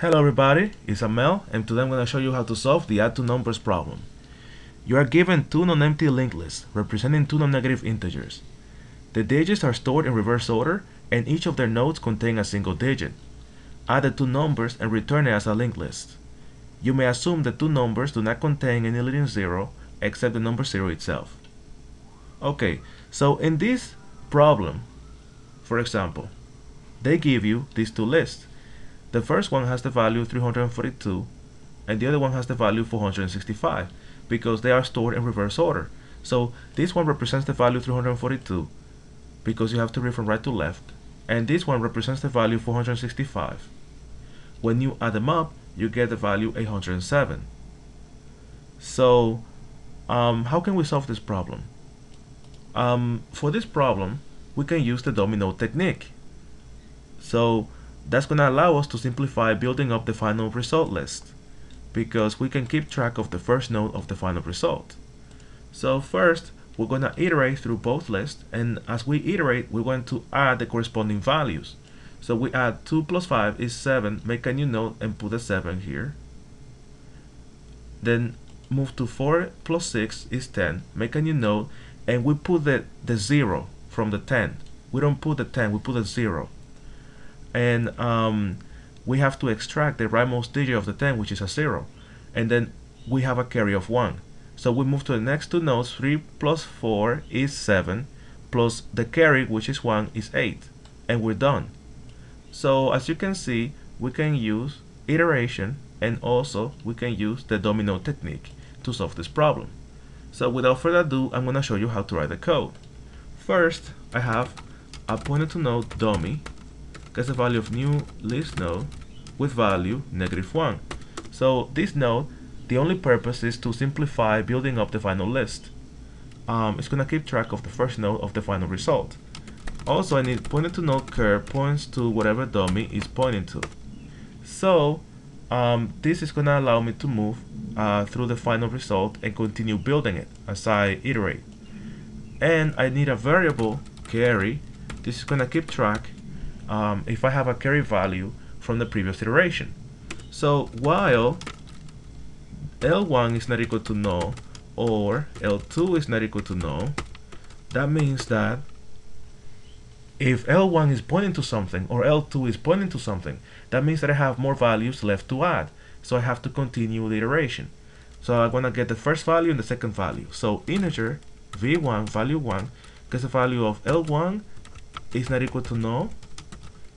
Hello everybody, it's Amell and today I'm going to show you how to solve the add two numbers problem. You are given two non-empty linked lists representing two non-negative integers. The digits are stored in reverse order and each of their nodes contain a single digit. Add the two numbers and return it as a linked list. You may assume the two numbers do not contain any leading zero except the number zero itself. Okay, so in this problem, for example, they give you these two lists. The first one has the value 342 and the other one has the value 465 because they are stored in reverse order. So this one represents the value 342 because you have to read from right to left and this one represents the value 465. When you add them up, you get the value 807. So um, how can we solve this problem? Um, for this problem, we can use the dummy node technique. So that's going to allow us to simplify building up the final result list because we can keep track of the first node of the final result. So first, we're going to iterate through both lists and as we iterate, we're going to add the corresponding values. So we add 2 plus 5 is 7, make a new node and put a 7 here. Then move to 4 plus 6 is 10, make a new node and we put the, the 0 from the 10. We don't put the 10, we put a 0 and um, we have to extract the rightmost digit of the 10 which is a 0 and then we have a carry of 1 so we move to the next two nodes. 3 plus 4 is 7 plus the carry which is 1 is 8 and we're done. So as you can see we can use iteration and also we can use the dummy node technique to solve this problem. So without further ado I'm going to show you how to write the code. First I have a pointer to node dummy gets a value of new list node with value negative 1. So this node, the only purpose is to simplify building up the final list. Um, it's going to keep track of the first node of the final result. Also, I need pointer to node cur points to whatever dummy is pointing to. So um, this is going to allow me to move uh, through the final result and continue building it as I iterate. And I need a variable carry. This is going to keep track um, if I have a carry value from the previous iteration. So while L1 is not equal to null or L2 is not equal to null, that means that if L1 is pointing to something or L2 is pointing to something, that means that I have more values left to add. So I have to continue the iteration. So I'm to get the first value and the second value. So integer v1 value 1 gets the value of L1 is not equal to null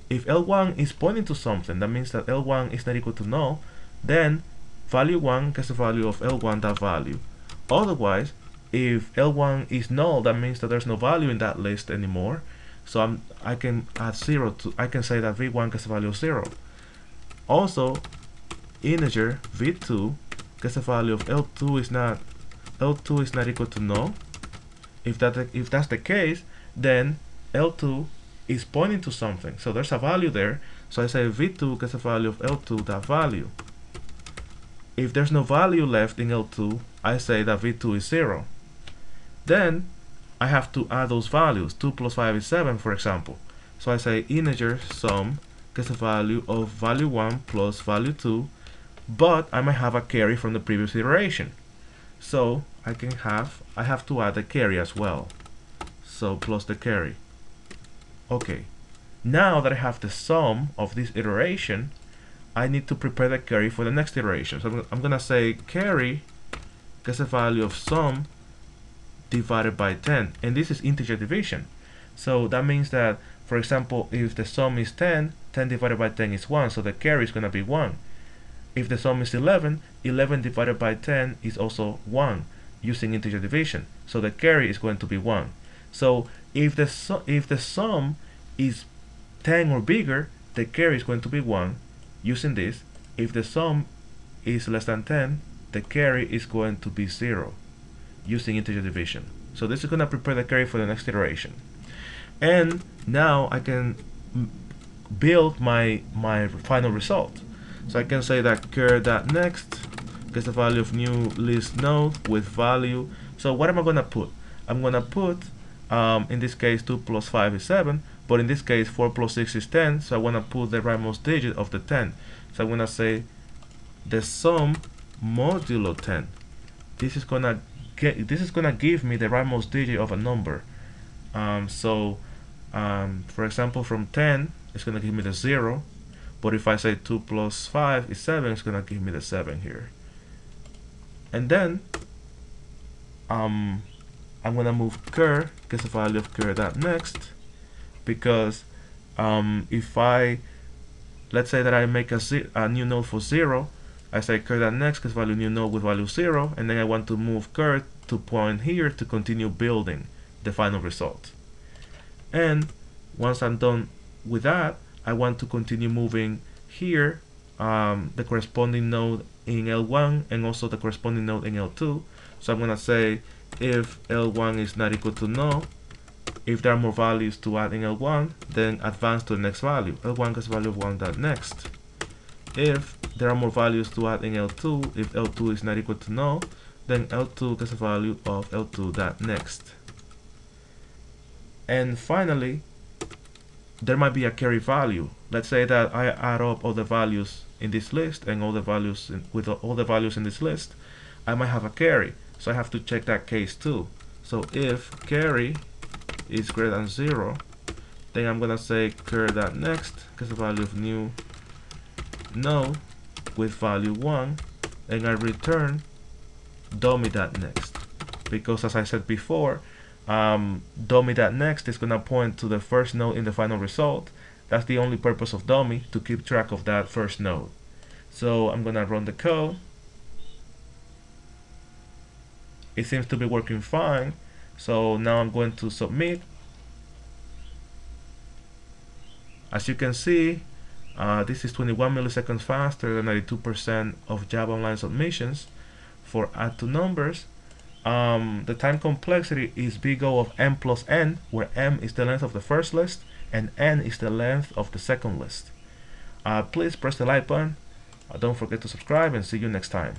if L1 is pointing to something, that means that L1 is not equal to null, then value 1 gets the value of L1 that value. Otherwise, if L1 is null, that means that there's no value in that list anymore. So I'm, I can add 0 to, I can say that V1 gets the value of 0. Also, integer V2 gets the value of L2 is not, L2 is not equal to null. If, that, if that's the case, then L2 is pointing to something. So there's a value there. So I say v2 gets a value of L2, that value. If there's no value left in L2, I say that v2 is 0. Then I have to add those values. 2 plus 5 is 7, for example. So I say integer sum gets a value of value 1 plus value 2, but I might have a carry from the previous iteration. So I can have, I have to add the carry as well. So plus the carry. Okay, now that I have the sum of this iteration, I need to prepare the carry for the next iteration. So I'm, gonna say carry gets a value of sum divided by 10, and this is integer division. So that means that, for example, if the sum is 10, 10 divided by 10 is 1, so the carry is gonna be 1. If the sum is 11, 11 divided by 10 is also 1 using integer division. So the carry is going to be 1. So if the if the sum is 10 or bigger, the carry is going to be 1 using this. If the sum is less than 10, the carry is going to be 0 using integer division. So this is going to prepare the carry for the next iteration. And now I can build my my final result. So I can say that cur.next gets the value of new list node with value. So what am I going to put? I'm going to put um, in this case 2 plus 5 is 7 but in this case 4 plus 6 is 10 so I want to put the rightmost digit of the 10 so I'm going to say the sum modulo 10 this is gonna get this is gonna give me the rightmost digit of a number. Um, so um, for example from 10 it's gonna give me the 0 but if I say 2 plus 5 is 7 it's gonna give me the 7 here. And then um, I'm gonna move cur get the value of cur that next because um, if I let's say that I make a, a new node for 0 I say cur that next because value new node with value 0 and then I want to move cur to point here to continue building the final result. And once I'm done with that I want to continue moving here um, the corresponding node in L1 and also the corresponding node in L2 so I'm gonna say if L1 is not equal to null if there are more values to add in L1 then advance to the next value L1 gets value of 1 dot next if there are more values to add in L2, if L2 is not equal to null, then L2 gets a value of L2 that next. And finally, there might be a carry value. Let's say that I add up all the values in this list and all the values in, with all the values in this list, I might have a carry. So I have to check that case too. So if carry is greater than zero, then I'm gonna say carry that next, because the value of new node with value 1 and I return dummy.next because as I said before um, dummy.next is going to point to the first node in the final result. That's the only purpose of dummy to keep track of that first node. So I'm going to run the code it seems two be working fine so now I'm going to submit as you can see uh, this is 21 milliseconds faster than 92% of Java Online submissions. For add to numbers, um, the time complexity is big O of m plus n, where m is the length of the first list and n is the length of the second list. Uh, please press the like button. Uh, don't forget to subscribe and see you next time.